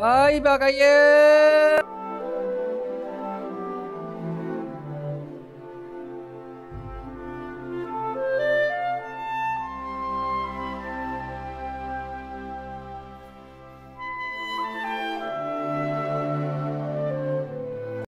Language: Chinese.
啊，一百个耶！